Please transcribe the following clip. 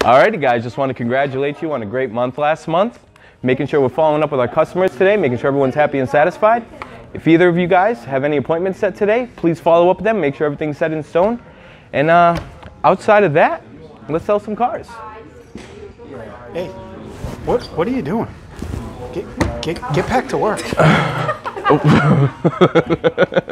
Alrighty, guys, just want to congratulate you on a great month last month. Making sure we're following up with our customers today, making sure everyone's happy and satisfied. If either of you guys have any appointments set today, please follow up with them, make sure everything's set in stone. And uh, outside of that, let's sell some cars. Hey, what what are you doing? Get get get back to work.